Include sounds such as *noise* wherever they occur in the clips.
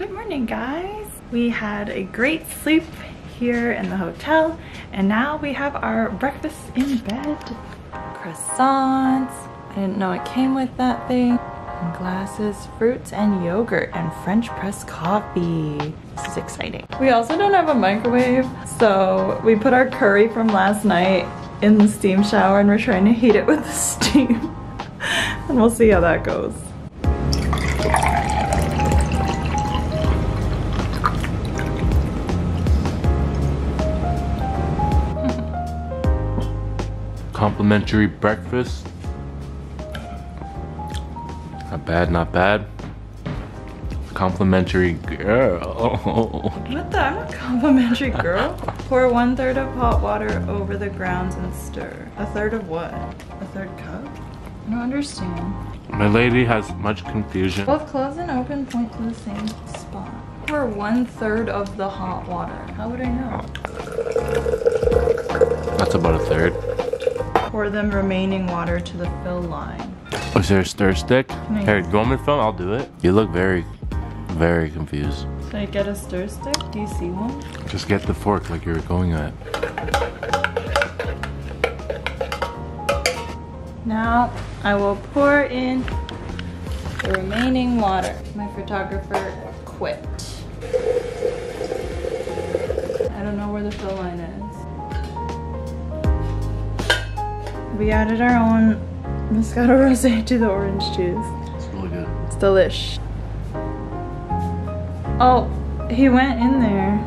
Good morning guys. We had a great sleep here in the hotel and now we have our breakfast in bed. Croissants. I didn't know it came with that thing. And glasses, fruits and yogurt and French press coffee. This is exciting. We also don't have a microwave so we put our curry from last night in the steam shower and we're trying to heat it with the *laughs* steam. and we'll see how that goes. Complimentary breakfast. Not bad, not bad. Complimentary girl. *laughs* What the? I'm a complimentary girl. Pour one third of hot water over the grounds and stir. A third of what? A third cup? I don't understand. My lady has much confusion. Both closed and open point to the same spot. Pour one third of the hot water. How would I know? That's about a third. Pour the remaining water to the fill line. Is there a stir stick? Nice. Here, you want me to film? I'll do it. You look very, very confused. Should I get a stir stick? Do you see one? Just get the fork like you're going at. Now I will pour in the remaining water. My photographer quit. I don't know where the fill line is. We added our own Moscato Rosé to the orange juice. It's really good. It's delish. Oh, he went in there.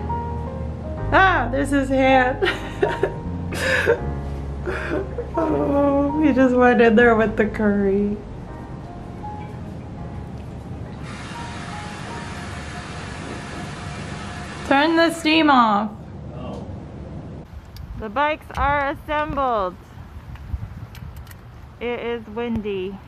Ah, there's his hand. *laughs* oh, he just went in there with the curry. Turn the steam off. The bikes are assembled. It is windy.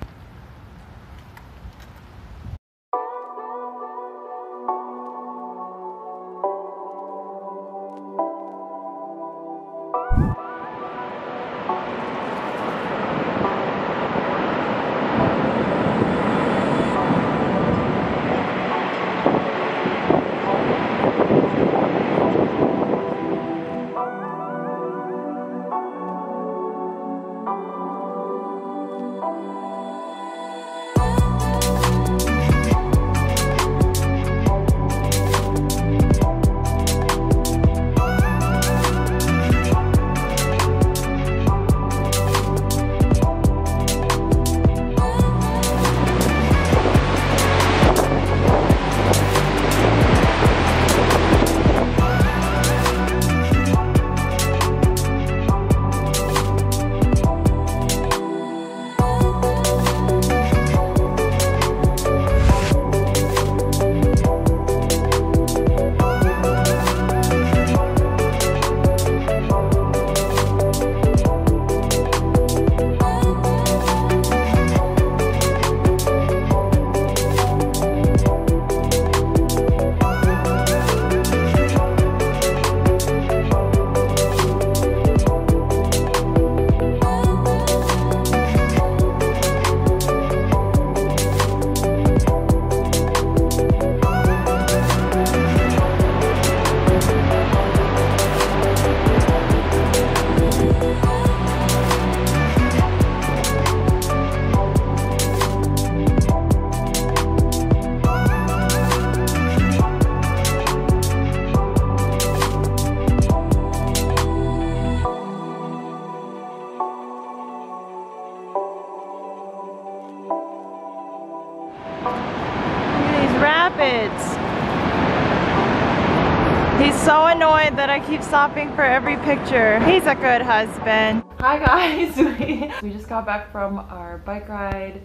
He's so annoyed that I keep stopping for every picture. He's a good husband. Hi guys, *laughs* we, just got back from our bike ride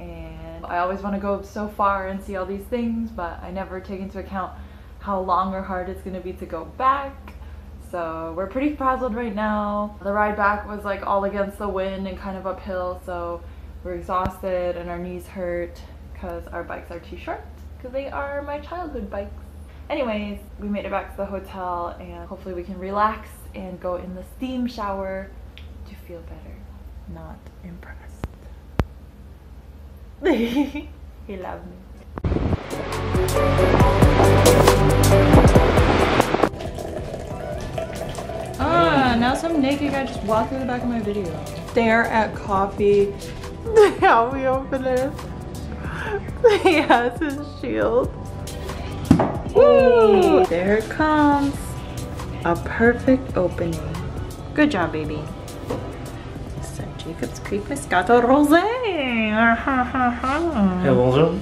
and I always want to go so far and see all these things but I never take into account how long or hard it's going to be to go back. So we're pretty frazzled right now. The ride back was like all against the wind and kind of uphill so we're exhausted and our knees hurt because our bikes are too short because they are my childhood bikes. Anyways, we made it back to the hotel and hopefully we can relax and go in the steam shower to feel better. Not impressed. *laughs* he loved me. Ah, now some naked guy just walked through the back of my video. There at coffee. *laughs* How we open it. *laughs* he has his shield. Woo! There it comes. A perfect opening. Good job, baby. St. Jacob's Creek Moscato Rosé. Ah, hey, bonjour.